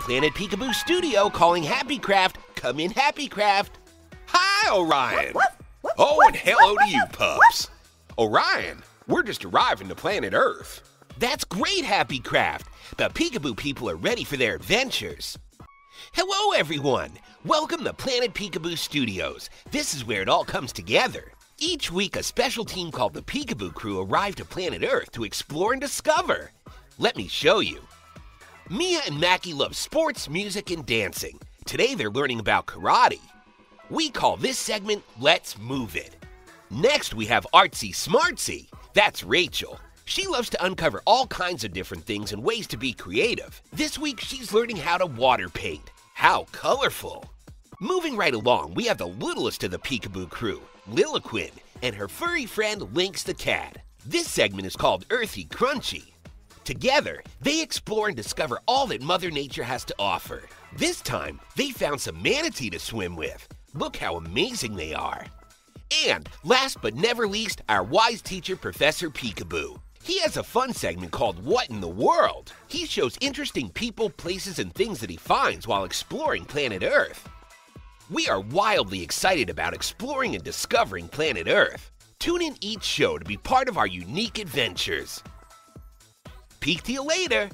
Planet Peekaboo Studio calling Happy Craft. Come in, Happy Craft. Hi, Orion. Oh, and hello to you, pups. Orion, we're just arriving to planet Earth. That's great, Happy Craft. The Peekaboo people are ready for their adventures. Hello, everyone. Welcome to Planet Peekaboo Studios. This is where it all comes together. Each week, a special team called the Peekaboo Crew arrive to planet Earth to explore and discover. Let me show you. Mia and Mackie love sports, music, and dancing. Today, they're learning about karate. We call this segment Let's Move It. Next, we have Artsy Smartsy. That's Rachel. She loves to uncover all kinds of different things and ways to be creative. This week, she's learning how to water paint. How colorful! Moving right along, we have the littlest of the Peekaboo crew, Lilaquin, and her furry friend Lynx the cat. This segment is called Earthy Crunchy. Together, they explore and discover all that Mother Nature has to offer. This time, they found some manatee to swim with. Look how amazing they are. And last but never least, our wise teacher, Professor Peekaboo. He has a fun segment called What in the World? He shows interesting people, places, and things that he finds while exploring planet Earth. We are wildly excited about exploring and discovering planet Earth. Tune in each show to be part of our unique adventures. Peek to you later!